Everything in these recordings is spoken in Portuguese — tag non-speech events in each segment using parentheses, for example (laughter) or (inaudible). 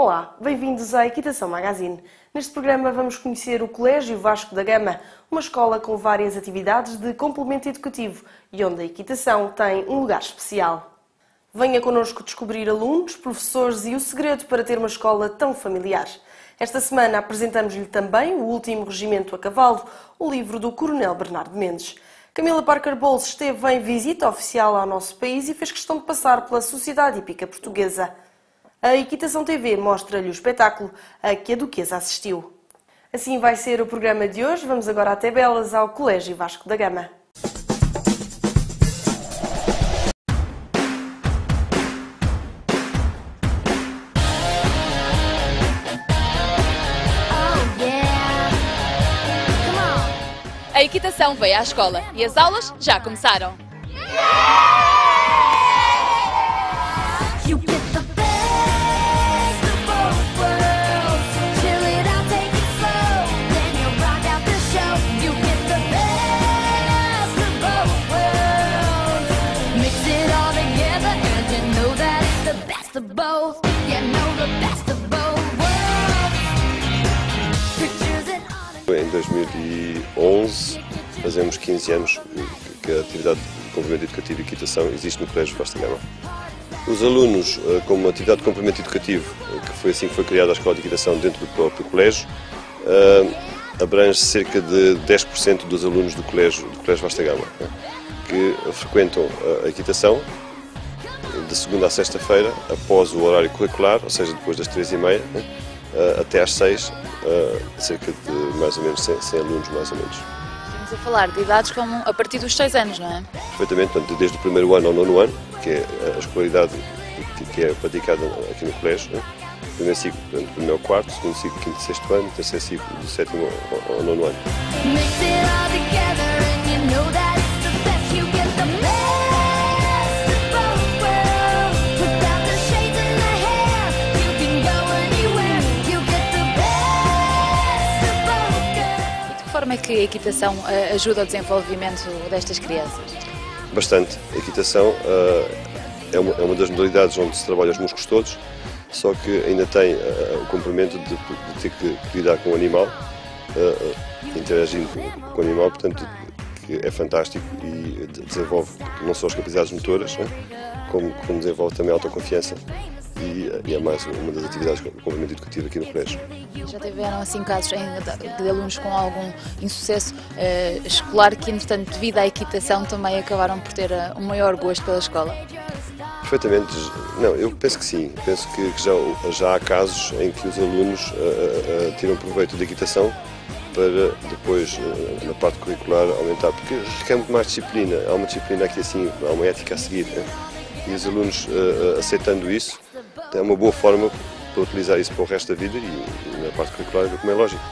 Olá, bem-vindos à Equitação Magazine. Neste programa vamos conhecer o Colégio Vasco da Gama, uma escola com várias atividades de complemento educativo e onde a equitação tem um lugar especial. Venha connosco descobrir alunos, professores e o segredo para ter uma escola tão familiar. Esta semana apresentamos-lhe também o último regimento a cavalo, o livro do Coronel Bernardo Mendes. Camila Parker Bowles esteve em visita oficial ao nosso país e fez questão de passar pela Sociedade Hípica Portuguesa. A Equitação TV mostra-lhe o espetáculo a que a Duquesa assistiu. Assim vai ser o programa de hoje. Vamos agora até Belas, ao Colégio Vasco da Gama. A equitação veio à escola e as aulas já começaram. You Em 2011 fazemos 15 anos que a atividade de complemento educativo e equitação existe no Colégio Vasta Gama. Os alunos, eh, como atividade de complemento educativo, eh, que foi assim que foi criada a Escola de Equitação dentro do próprio colégio, eh, abrange cerca de 10% dos alunos do Colégio, do colégio Vasta Gama, que frequentam a equitação de segunda a sexta-feira, após o horário curricular, ou seja, depois das três e meia, né, até às seis, cerca de mais ou menos 100, 100 alunos, mais ou menos. Estamos a falar de idades como a partir dos 6 anos, não é? perfeitamente, portanto, desde o primeiro ano ao nono ano, que é a escolaridade que- que é praticada aqui no colégio. Né? Primeiro ciclo, portanto, primeiro ao quarto, segundo ciclo, quinto e sexto ano, terceiro ciclo, do sétimo ao, ao nono ano. Que a equitação eh, ajuda ao desenvolvimento destas crianças? Bastante. A equitação ah, é, uma, é uma das modalidades onde se trabalha os músculos todos, só que ainda tem ah, o complemento de, de ter que, lidar com o animal, interagindo com, o animal, portanto, é fantástico e de- desenvolve não só as capacidades motoras, né, como, como desenvolve também a autoconfiança e, e é mais uma das atividades com complemento educativo aqui no colégio. Já tiveram assim casos em- de alunos com algum insucesso eh, escolar que, entretanto, devido à equitação, também acabaram por ter eh, um maior gosto pela escola? Perfeitamente. Não, eu penso que sim. Penso que, que já, já há casos em que os alunos ah, ah, tiram proveito da equitação para depois, na parte curricular, aumentar. Porque requer muito mais disciplina. Há uma disciplina aqui assim, há uma ética a seguir. né? E os alunos aceitando isso, é uma boa forma para utilizar isso para o resto da vida e, na parte curricular, como é lógico.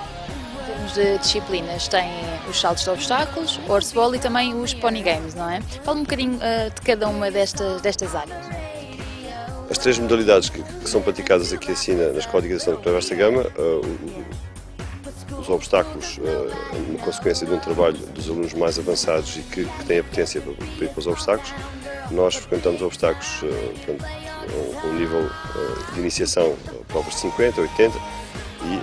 Em termos de disciplinas, tem os saltos de obstáculos, o horseball e também os pony games, não é? Fala um bocadinho eh, de cada uma destas, destas áreas. As três modalidades que, que são praticadas aqui assim na, na Escola de do Colégio Vasta Gama, o- os obstáculos, ah, uma consequência de um trabalho dos alunos mais avançados e que, que têm a potência para, para ir para os obstáculos. Nós frequentamos obstáculos portanto, um, nível ah, de iniciação, ah, provas de 50, 80 e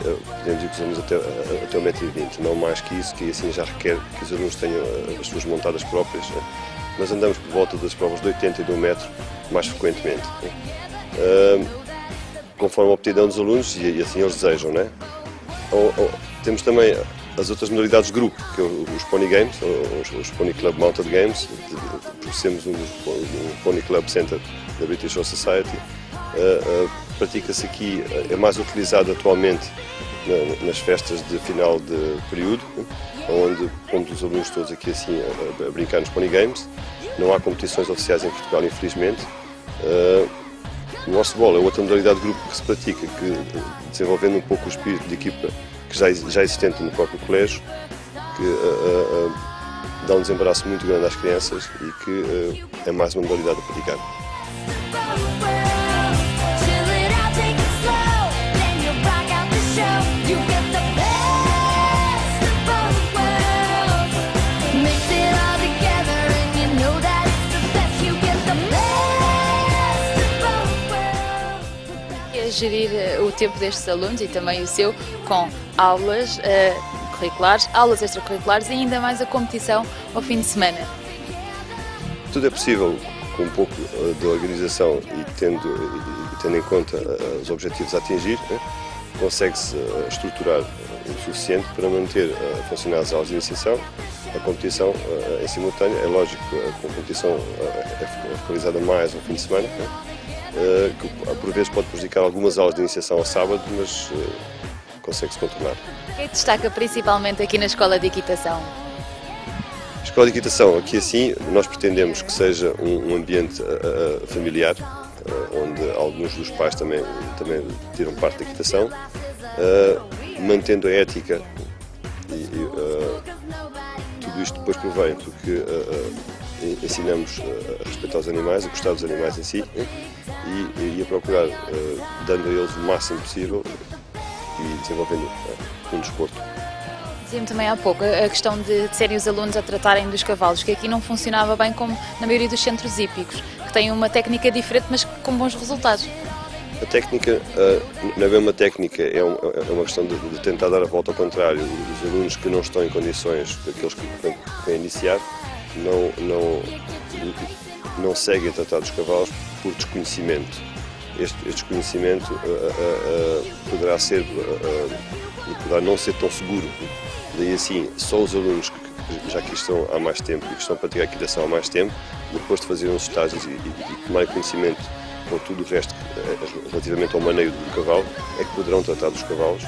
ah, podemos ir com os alunos até, até 1,20m. Não mais que isso, que assim já requer que os alunos tenham as suas montadas próprias. né? Mas andamos por volta das provas de 80 e de 1 metro mais frequentemente. né? Conforme a aptidão dos alunos e, assim eles desejam, né? Ou- temos também as outras modalidades de grupo, que é os Pony Games, os, os Pony Club Mounted Games, sermos um, um Pony Club Center da British Horse Society. Ah, ah, Pratica-se aqui, ah, é mais utilizado atualmente na- nas festas de final de período, onde pomos os alunos todos aqui assim a, a brincar nos Pony Games. Não há competições oficiais em Portugal, infelizmente. Ah, o horseball é outra modalidade de grupo que se pratica, que, eh, desenvolvendo um pouco o espírito de equipa que já, já existente no próprio colégio, que eh, eh, dá um desembaraço muito grande às crianças e que é mais uma modalidade a praticar. Gerir eh, o tempo destes alunos e também o seu com aulas eh, curriculares, aulas extracurriculares e ainda mais a competição ao fim de semana? Tudo é possível com um pouco eh, de organização e tendo, e- tendo em conta os objetivos a atingir, né, consegue-se estruturar o suficiente para manter a funcionar as aulas de iniciação, a competição em simultâneo. É lógico que a competição é focalizada mais ao fim de semana, né, que por vezes pode prejudicar algumas aulas de iniciação ao sábado, mas eh, consegue-se contornar. O que é que destaca principalmente aqui na Escola de Equitação? A Escola de Equitação, aqui assim, nós pretendemos que seja um, ambiente ah, familiar, onde alguns dos pais também, também tiram parte da equitação, mantendo a ética e, e, ah, tudo isto depois provém, porque ah, en- ensinamos ah, a respeitar os animais, a gostar dos animais em si né? e, e a procurar, ah, dando a eles o máximo possível e desenvolvendo um desporto. Dizia-me também há pouco a questão de, de serem os alunos a tratarem dos cavalos, que aqui não funcionava bem como na maioria dos centros hípicos, que têm uma técnica diferente, mas com bons resultados. A técnica não é bem uma técnica, é, é uma questão de, tentar dar a volta ao contrário. Os alunos que não estão em condições, aqueles que que vêm iniciar, não, não, não seguem a tratar dos cavalos por desconhecimento. Este, este desconhecimento ah, ah, ah, poderá ser, poderá não ser tão seguro. Daí assim, só os alunos que que já aqui estão há mais tempo e que estão a praticar equitação há mais tempo, depois de fazerem os estágios e, e, e tomarem conhecimento com tudo o resto relativamente ao maneio do cavalo, é que poderão tratar dos cavalos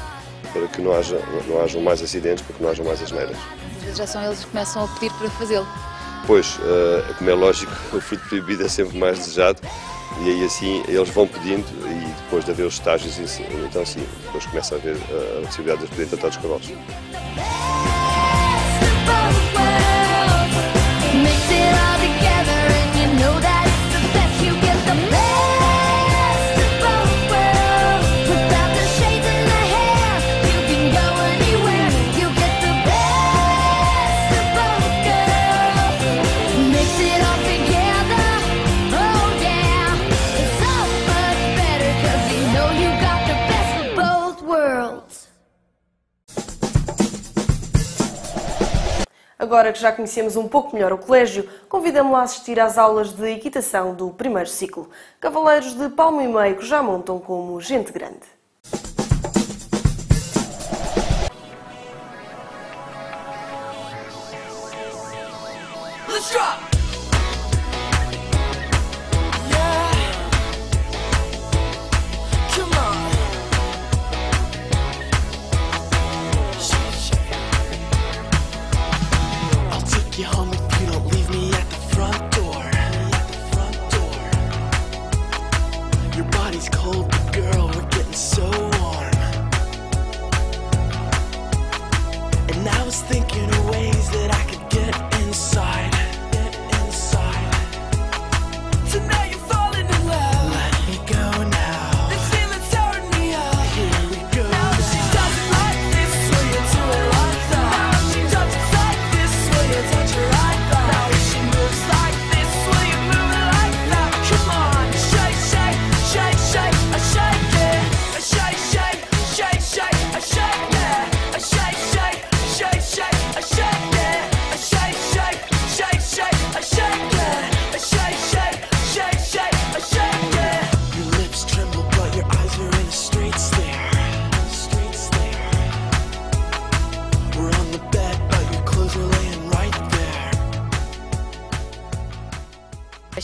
para que não, haja, não hajam mais acidentes, para que não hajam mais asneiras. Já são eles que começam a pedir para fazê-lo. Pois, eh, como é lógico, (laughs) o fruto proibido é sempre mais desejado e aí assim eles vão pedindo e depois de haver os estágios, isso- então assim, depois começa a haver eh, a possibilidade de poderem tratar dos cavalos. Agora que já conhecemos um pouco melhor o colégio, convidamos-la a assistir às aulas de equitação do primeiro ciclo. Cavaleiros de palmo e meio que já montam como gente grande. Let's drop.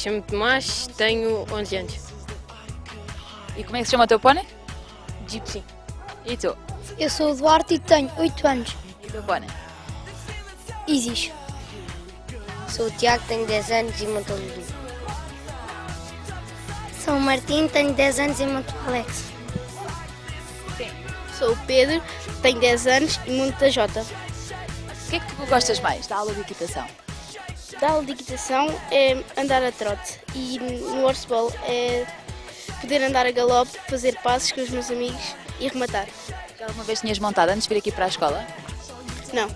Chamo-me Tomás, tenho 11 anos. E como é que se chama o teu pônei? Gypsy. E tu? Eu sou o Duarte e tenho 8 anos. E o teu pônei? Isis. Sou o Tiago, tenho 10 anos e monto Ludo. Sou o Martim, tenho 10 anos e monto o Alex. Sou o Pedro, tenho 10 anos e monto a Jota. O que é que tu gostas mais da aula de equitação? Da equitação é andar a trote e no horseball é poder andar a galope, fazer passos com os meus amigos e rematar. Já alguma vez tinhas montado antes de vir aqui para a escola? Não,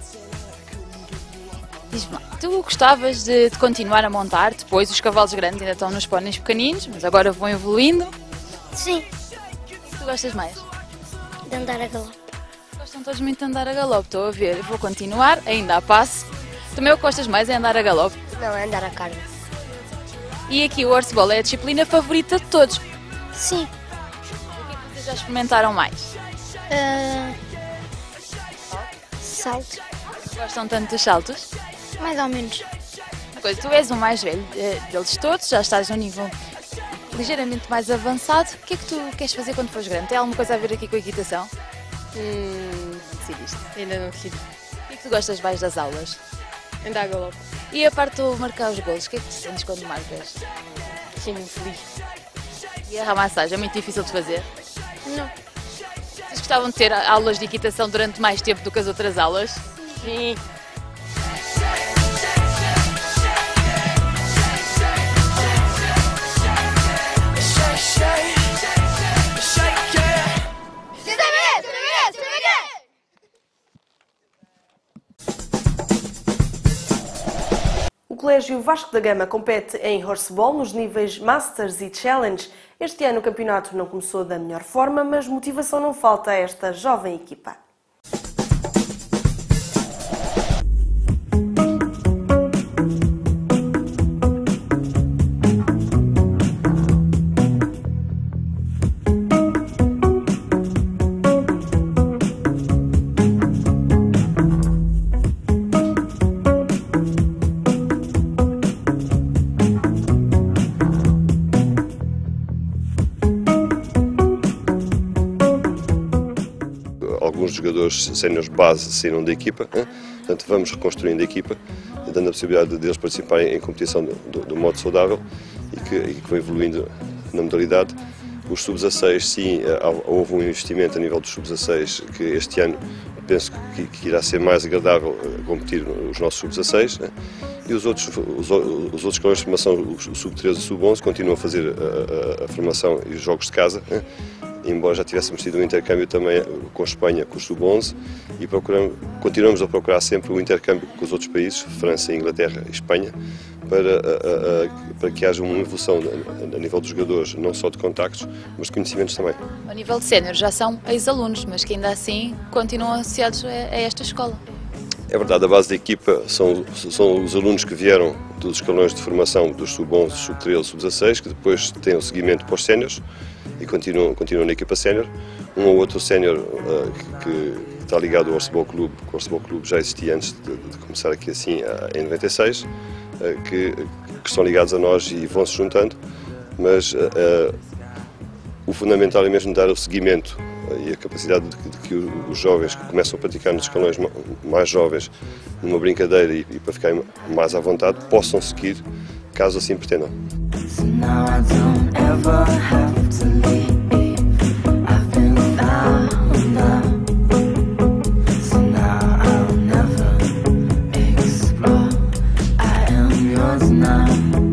Diz-me tu gostavas de, de continuar a montar depois os cavalos grandes ainda estão nos póneis pequeninos, mas agora vão evoluindo. Sim, Tu tu gostas mais? De andar a galope. Gostam todos muito de andar a galope, estou a ver. Eu vou continuar, ainda há passo. Também o que gostas mais é andar a galope. Não, é andar a carga. E aqui o horseball é a disciplina favorita de todos. Sim. O que é que vocês já experimentaram mais? Ah, salto. Gostam tanto dos saltos? Mais ou menos. Coisa, tu és o mais velho eh, deles todos, já estás num nível ligeiramente mais avançado. O que é que tu queres fazer quando fores grande? Tem alguma coisa a ver aqui com a equitação? Hum, Decidiste. ainda não decidi. O que é que tu gostas mais das aulas? Andar a galope. E a parte do marcar os golos, o que é que tu sentes quando marcas? Sinto-me feliz. E a ramassagem é muito difícil de fazer? Não. Vocês gostavam de ter aulas de equitação durante mais tempo do que as outras aulas? Sim. Colégio Vasco da Gama compete em horseball nos níveis Masters e Challenge. Este ano o campeonato não começou da melhor forma, mas motivação não falta a esta jovem equipa. Jogadores séniores base saíram da equipa, portanto vamos reconstruindo a equipa, dando a possibilidade deles participarem em competição do, do- do modo saudável e que, e que vai evoluindo na modalidade. Os sub-16, sim, eh, houve um investimento a nível dos sub-16 que este ano penso que, que irá ser mais agradável eh, competir os nossos sub-16. né? E os outros, os, os outros escalões de formação, o sub-13 e o sub-11, continuam a fazer a, a- a formação e os jogos de casa. né? Embora já tivéssemos tido um intercâmbio também com a Espanha, com o Sub-11, e procuramos, continuamos a procurar sempre o intercâmbio com os outros países, França, Inglaterra e Espanha, para, a- a- a- para que haja uma evolução a, a nível dos jogadores, não só de contactos, mas de conhecimentos também. Ao nível de sénior já são ex-alunos, mas que ainda assim continuam associados a, a esta escola. É verdade, a base da equipa são, são os alunos que vieram dos escalões de formação dos sub-11, sub-13, sub-16, que depois têm o seguimento para os séniores e continuam, continuam na equipa sénior. Um ou outro sénior ah, que, que está ligado ao Arcebol Clube, que o Arcebol Clube já existia antes de, de começar aqui assim em 96, ah, que, que estão ligados a nós e vão se juntando, mas ah, o fundamental é mesmo dar o seguimento eh, e a capacidade de que, de que os jovens que começam a praticar nos escalões ma- mais jovens, numa brincadeira e, e para ficarem mais à vontade, possam seguir caso assim pretendam. So now I don't ever have to leave. I've been found out. So now I'll never explore. I am yours now.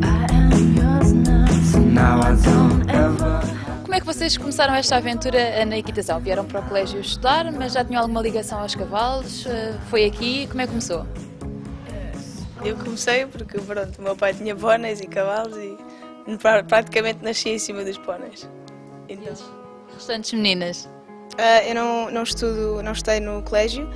I am yours now. So now I don't ever. Como é que vocês começaram esta aventura na equitação? Vieram para o colégio estudar, mas já tinham alguma ligação aos cavalos? Eh, Foi aqui? Como é que começou? Eu comecei porque pronto, o meu pai tinha póneis e cavalos e praticamente nasci em cima dos póneis. Então, Restantes meninas? ah, eu não, não estudo, não estudei no colégio,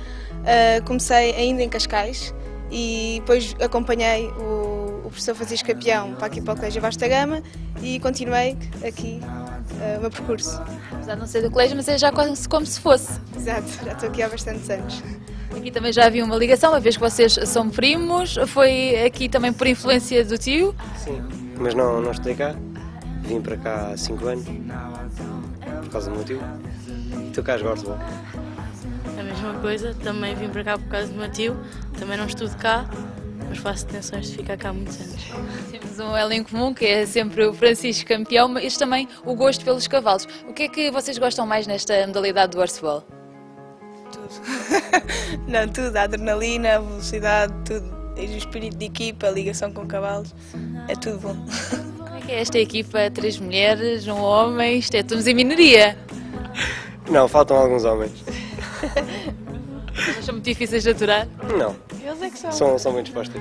ah, comecei ainda em Cascais e depois acompanhei o, o professor Francisco Campeão para aqui para o Colégio Vasta Gama e continuei aqui ah, o meu percurso. Apesar de não ser do colégio, mas é já quase como se fosse. Exato, já estou aqui há bastantes anos. Aqui também já havia uma ligação, uma vez que vocês são primos. Foi aqui também por influência do tio? Sim, mas não, não estudei cá. Vim para cá há 5 anos, por causa do meu tio. Estou cá jogar futebol. A mesma coisa, também vim para cá por causa do meu tio, também não estudo cá, mas faço intenções de ficar cá há muitos anos. Temos um elo em comum, que é sempre o Francisco campeão, mas também o gosto pelos cavalos. O que é que vocês gostam mais nesta modalidade do horseball? (laughs) Não, tudo, a adrenalina, a velocidade, tudo. Desde o espírito de equipa, a ligação com cavalos, é tudo bom. Como é que é esta equipa? Três mulheres, um homem, isto é, estamos em minoria. Não, faltam alguns homens. Mas são muito difíceis de aturar. Não, Eles é que são. são, são bem dispostos.